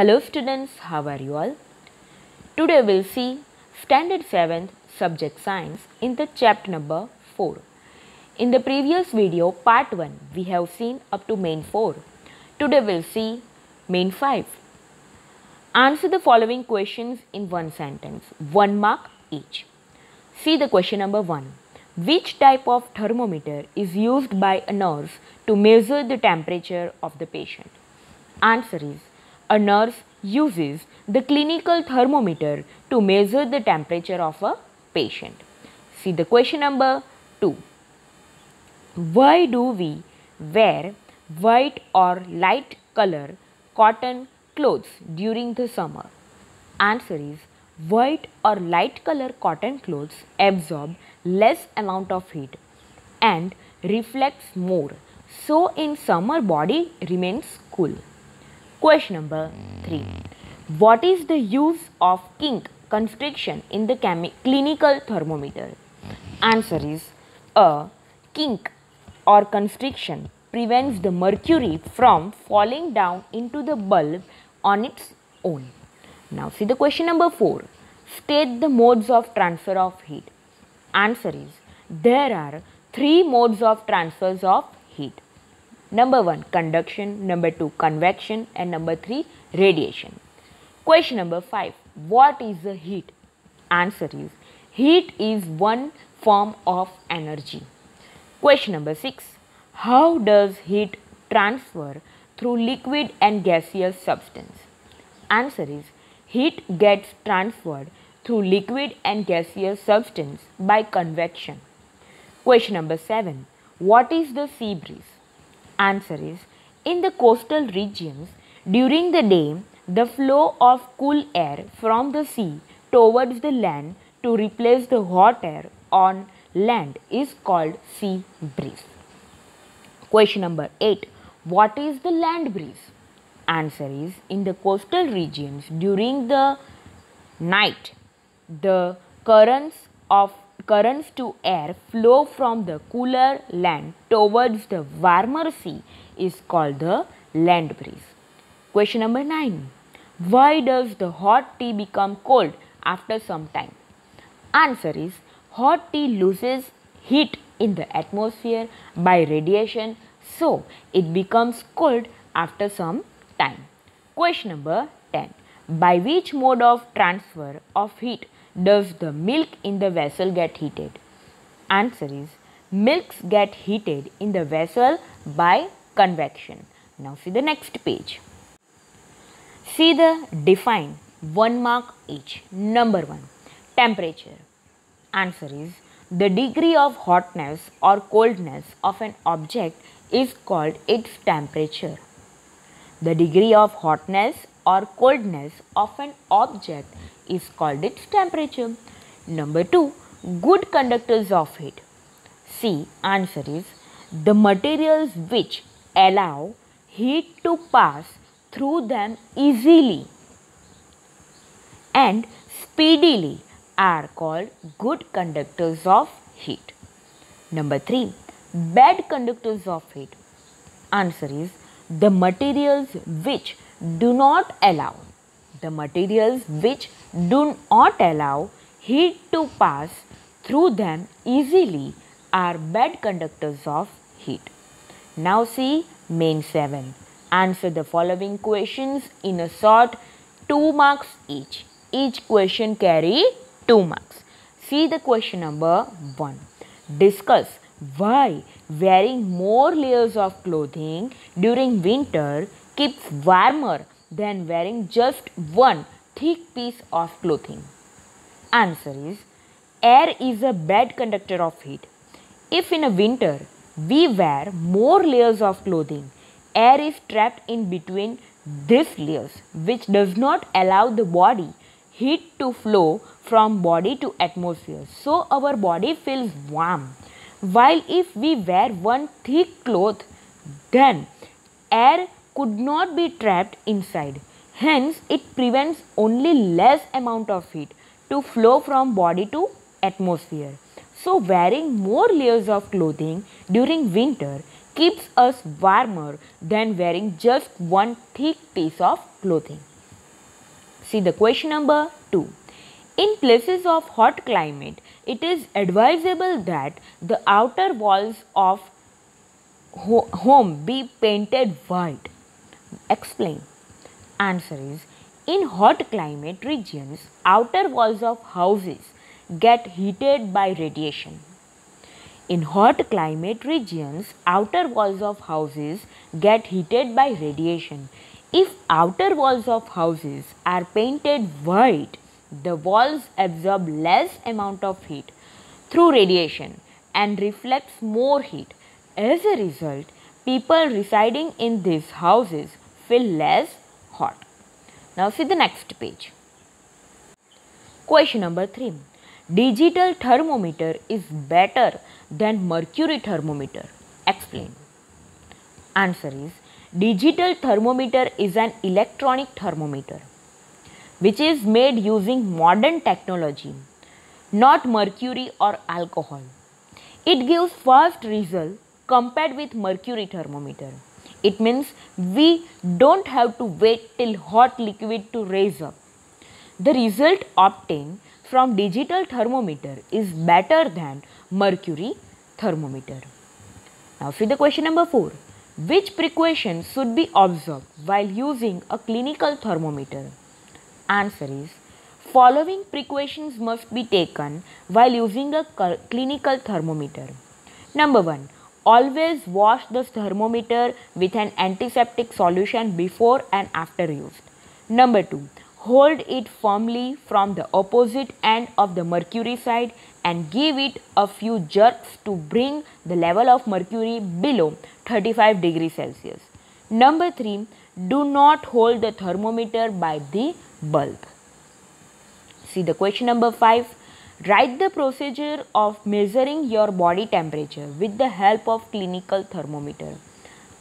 Hello students, how are you all? Today we'll see standard 7th subject science in the chapter number 4. In the previous video part 1 we have seen up to main 4. Today we'll see main 5. Answer the following questions in one sentence, 1 mark each. See the question number 1. Which type of thermometer is used by a nurse to measure the temperature of the patient? Answer is a nurse uses the clinical thermometer to measure the temperature of a patient. See the question number 2. Why do we wear white or light color cotton clothes during the summer? Answer is white or light color cotton clothes absorb less amount of heat and reflects more so in summer body remains cool question number 3 what is the use of kink constriction in the clinical thermometer? Answer is a. Kink or constriction prevents the mercury from falling down into the bulb on its own. Now see the question number 4 state the modes of transfer of heat. Answer is there are three modes of transfers of heat. Number 1 conduction, number 2 convection and number 3 radiation. Question number 5 what is the heat? Answer is heat is one form of energy. Question number 6 how does heat transfer through liquid and gaseous substance? Answer is heat gets transferred through liquid and gaseous substance by convection. Question number 7. What is the sea breeze? Answer is In the coastal regions, during the day, the flow of cool air from the sea towards the land to replace the hot air on land is called sea breeze. Question number 8. What is the land breeze? Answer is in the coastal regions during the night the currents of currents to air flow from the cooler land towards the warmer sea is called the land breeze. Question number 9. Why does the hot tea become cold after some time? Answer is hot tea loses heat in the atmosphere by radiation so it becomes cold after some time. Question number 10. By which mode of transfer of heat does the milk in the vessel get heated? Answer is milks get heated in the vessel by convection. Now see the next page. See the define one mark each. Number one temperature. Answer is the degree of hotness or coldness of an object is called its temperature. The degree of hotness or coldness of an object is called its temperature. Number 2. Good conductors of heat. C. Answer is the materials which allow heat to pass through them easily and speedily are called good conductors of heat. Number 3. Bad conductors of heat. Answer is the materials which do not allow the materials which do not allow heat to pass through them easily are bad conductors of heat. Now see main 7. Answer the following questions in a short 2 marks each. Each question carry 2 marks. See the question number 1. Discuss why wearing more layers of clothing during winter keeps warmer than wearing just one thick piece of clothing? Answer is air is a bad conductor of heat. If in a winter we wear more layers of clothing, air is trapped in between these layers which does not allow the body heat to flow from body to atmosphere so our body feels warm while if we wear one thick cloth then air could not be trapped inside. Hence, it prevents only less amount of heat to flow from body to atmosphere. So, wearing more layers of clothing during winter keeps us warmer than wearing just one thick piece of clothing. See the question number 2. In places of hot climate, it is advisable that the outer walls of ho home be painted white. Explain. Answer is in hot climate regions, outer walls of houses get heated by radiation. In hot climate regions, outer walls of houses get heated by radiation. If outer walls of houses are painted white, the walls absorb less amount of heat through radiation and reflects more heat. As a result, people residing in these houses feel less hot. Now see the next page. Question number 3. Digital thermometer is better than mercury thermometer. Explain. Answer is Digital thermometer is an electronic thermometer which is made using modern technology, not mercury or alcohol. It gives fast result compared with mercury thermometer. It means we don't have to wait till hot liquid to raise up. The result obtained from digital thermometer is better than mercury thermometer. Now see the question number 4. Which precautions should be observed while using a clinical thermometer? Answer is following precautions must be taken while using a clinical thermometer. Number 1 Always wash the thermometer with an antiseptic solution before and after use. Number 2. Hold it firmly from the opposite end of the mercury side and give it a few jerks to bring the level of mercury below 35 degrees Celsius. Number 3. Do not hold the thermometer by the bulb. See the question number 5. Write the procedure of measuring your body temperature with the help of clinical thermometer.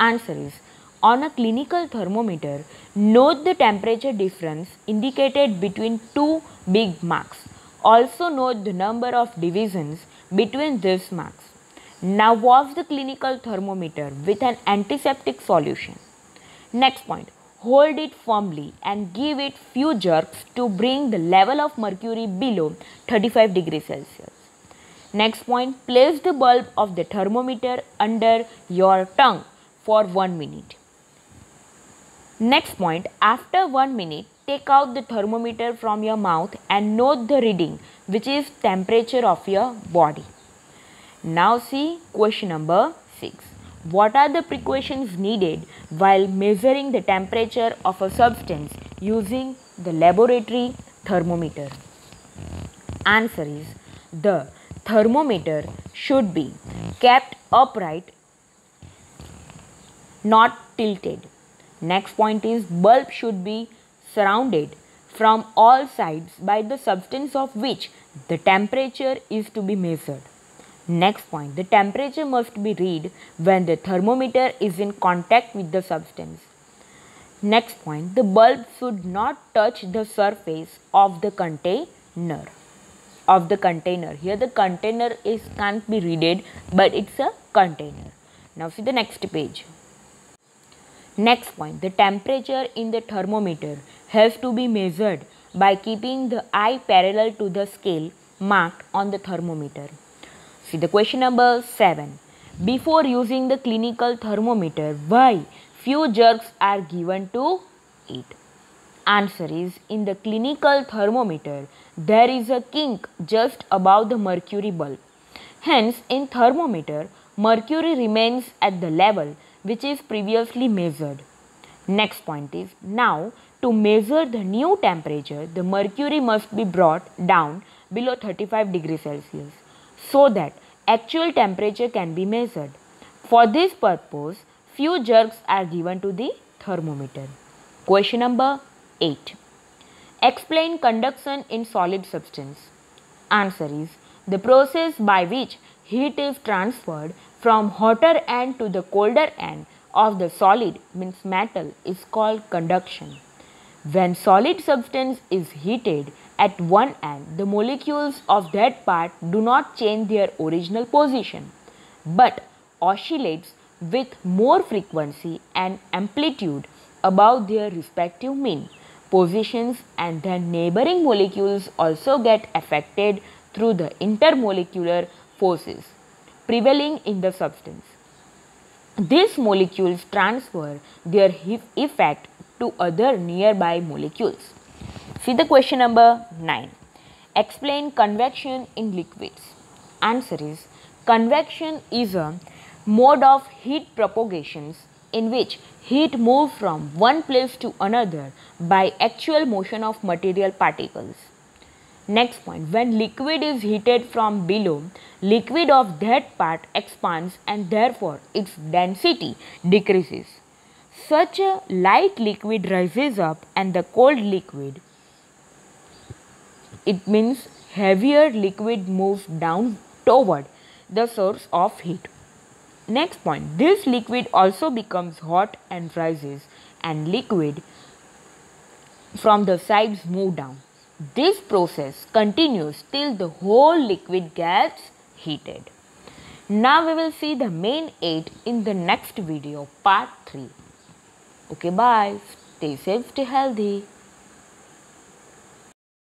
Answer is on a clinical thermometer, note the temperature difference indicated between two big marks. Also note the number of divisions between these marks. Now wash the clinical thermometer with an antiseptic solution. Next point, hold it firmly and give it few jerks to bring the level of mercury below 35 degrees Celsius. Next point, place the bulb of the thermometer under your tongue for 1 minute. Next point, after 1 minute, take out the thermometer from your mouth and note the reading which is temperature of your body. Now see question number 6. What are the precautions needed while measuring the temperature of a substance using the laboratory thermometer? Answer is the thermometer should be kept upright, not tilted. Next point is bulb should be surrounded from all sides by the substance of which the temperature is to be measured. Next point, the temperature must be read when the thermometer is in contact with the substance. Next point, the bulb should not touch the surface of the container. Of the container. Here the container is can't be readed, but it's a container. Now see the next page. Next point, the temperature in the thermometer has to be measured by keeping the eye parallel to the scale marked on the thermometer. See the question number 7. Before using the clinical thermometer, why few jerks are given to it? Answer is in the clinical thermometer, there is a kink just above the mercury bulb. Hence, in thermometer, mercury remains at the level which is previously measured. Next point is now to measure the new temperature, the mercury must be brought down below 35 degrees Celsius so that actual temperature can be measured. For this purpose, few jerks are given to the thermometer. Question number 8. Explain conduction in solid substance. Answer is the process by which heat is transferred from hotter end to the colder end of the solid means metal is called conduction. When solid substance is heated, at one end, the molecules of that part do not change their original position, but oscillates with more frequency and amplitude above their respective mean. positions and then neighboring molecules also get affected through the intermolecular forces prevailing in the substance. These molecules transfer their effect to other nearby molecules. See the question number 9. Explain convection in liquids. Answer is convection is a mode of heat propagations in which heat moves from one place to another by actual motion of material particles. Next point, when liquid is heated from below, liquid of that part expands and therefore its density decreases. Such a light liquid rises up and the cold liquid, it means heavier liquid moves down toward the source of heat. Next point, this liquid also becomes hot and rises and liquid from the sides move down. This process continues till the whole liquid gets heated. Now we will see the main 8 in the next video part 3. Okay bye. Stay safe, stay healthy.